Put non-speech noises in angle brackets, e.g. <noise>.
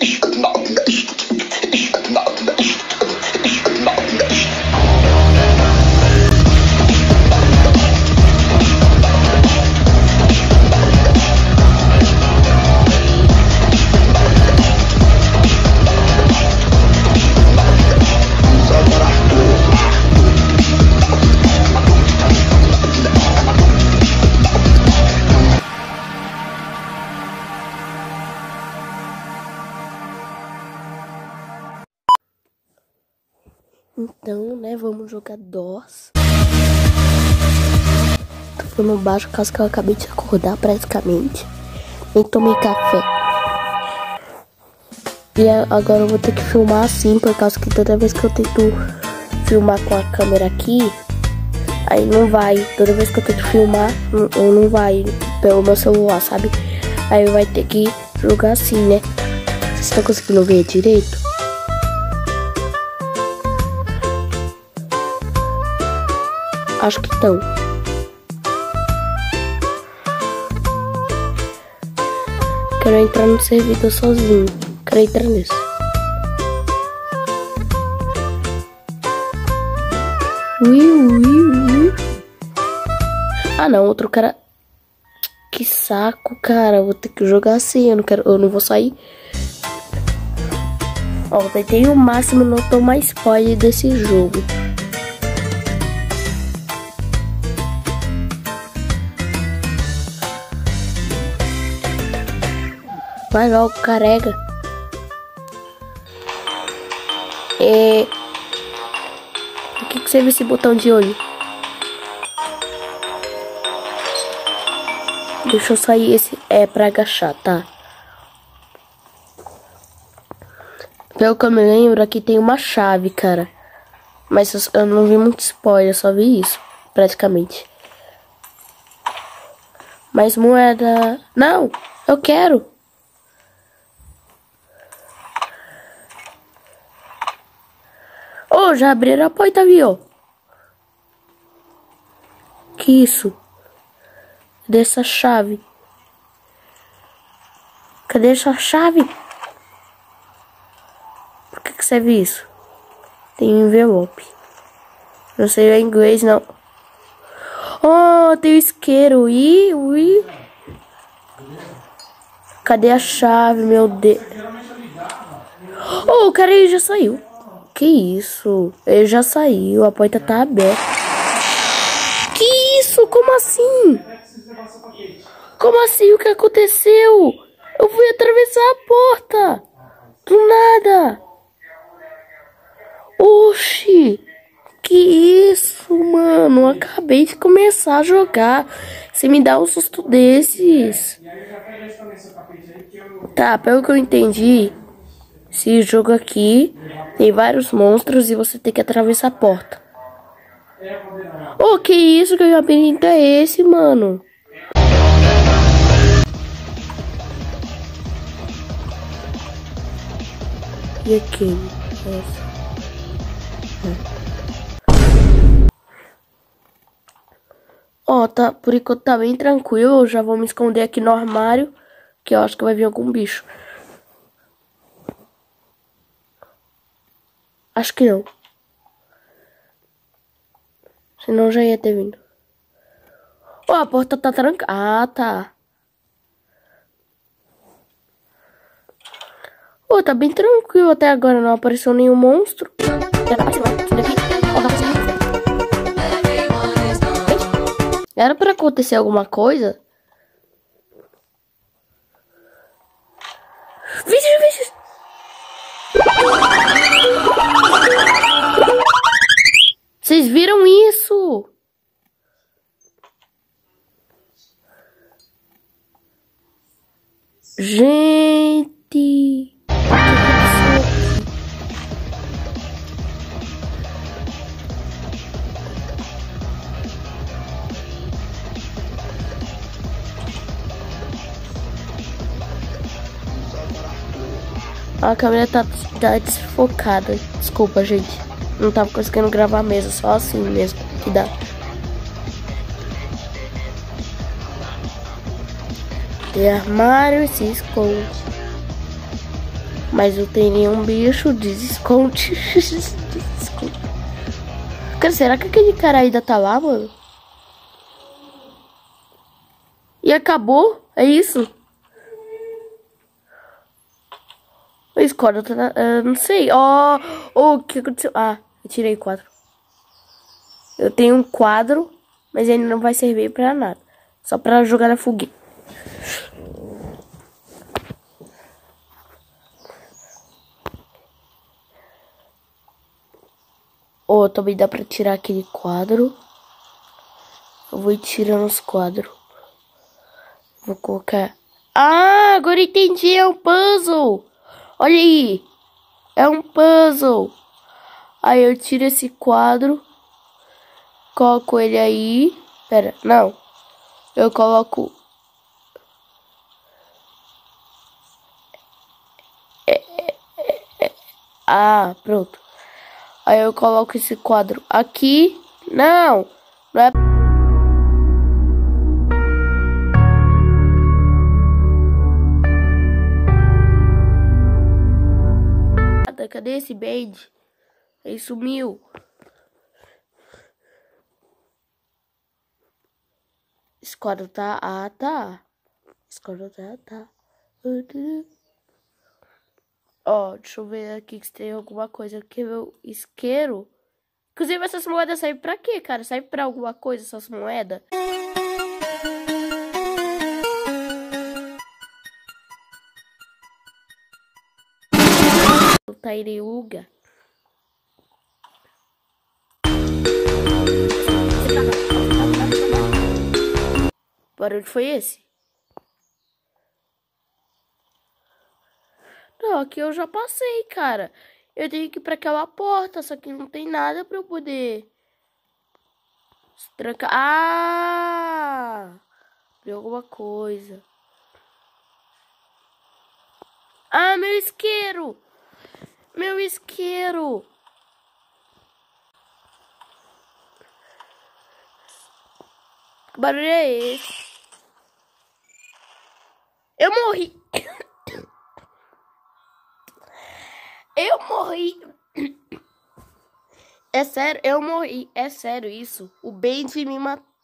Ich bin auch nicht. Então, né, vamos jogar DOS. Tô falando baixo, caso que eu acabei de acordar praticamente. Nem tomei café. E agora eu vou ter que filmar assim, por causa que toda vez que eu tento filmar com a câmera aqui, aí não vai. Toda vez que eu tento filmar, não, não vai pelo meu celular, sabe? Aí vai ter que jogar assim, né? Vocês estão conseguindo ver direito? Acho que estão. Quero entrar no servidor sozinho. Quero entrar nisso. Ui, ui, ui. Ah não, outro cara. Que saco, cara. Vou ter que jogar assim. Eu não quero. Eu não vou sair. Ó, tentei o máximo não tomar spoiler desse jogo. Vai logo, carrega. É... Por que, que serve esse botão de olho? Deixa eu sair esse... É pra agachar, tá? Pelo que eu me lembro, aqui tem uma chave, cara. Mas eu não vi muito spoiler, só vi isso, praticamente. Mais moeda... Não, eu quero. Oh, já abriram a porta, viu? Que isso? Cadê essa chave? Cadê essa chave? Por que, que serve isso? Tem envelope. Não sei inglês, não. Oh, tem o isqueiro. Ih, ui. Cadê a chave, meu Deus? Oh, o cara aí já saiu. Que isso? Ele já saiu, a porta tá aberta. Que isso? Como assim? Como assim? O que aconteceu? Eu fui atravessar a porta. Do nada. Oxi. Que isso, mano? acabei de começar a jogar. Você me dá um susto desses. Tá, pelo que eu entendi, esse jogo aqui tem vários monstros e você tem que atravessar a porta. Oh, que isso? Que labirinto é esse, mano? E aqui? Ó, oh, tá, por enquanto tá bem tranquilo. Eu já vou me esconder aqui no armário. Que eu acho que vai vir algum bicho. Acho que não. Senão já ia ter vindo. Oh, a porta tá trancada. Ah, tá. Oh, tá bem tranquilo até agora. Não apareceu nenhum monstro. Era pra acontecer alguma coisa? Vocês viram isso? Gente. A câmera tá, tá desfocada. Desculpa, gente. Não tava conseguindo gravar a mesa, só assim mesmo que dá. Tem armário e se esconde. Mas não tem nenhum bicho, desesconde. <laughs> desesconde. Cara, será que aquele cara ainda tá lá, mano? E acabou? É isso? O escorda tá... Uh, não sei. Ó, oh, o que aconteceu? Ah, eu tirei quatro. Eu tenho um quadro, mas ele não vai servir pra nada. Só pra jogar na fogueira. Ou oh, também dá pra tirar aquele quadro. Eu vou tirando os quadros. Vou colocar... Ah, agora entendi, é um puzzle. Olha aí. É um puzzle. Aí eu tiro esse quadro. Coloco ele aí. Pera, não. Eu coloco... É, é, é, ah, pronto. Aí eu coloco esse quadro aqui. Não, não é... Cadê esse bait? Ele sumiu. Esse quadro tá... Ah, tá. Esse quadro tá... tá. Ó, deixa eu ver aqui se tem alguma coisa. Que meu isqueiro. Inclusive, essas moedas servem pra quê, cara? Serve pra alguma coisa essas moedas? Taireuga. Barulho foi esse? Não, aqui eu já passei, cara. Eu tenho que ir pra aquela porta, só que não tem nada pra eu poder... Trancar. Ah! Abriu alguma coisa. Ah, meu isqueiro! Meu isqueiro! Que barulho é esse? Eu morri! Eu morri. É sério, eu morri. É sério isso. O Benji me matou.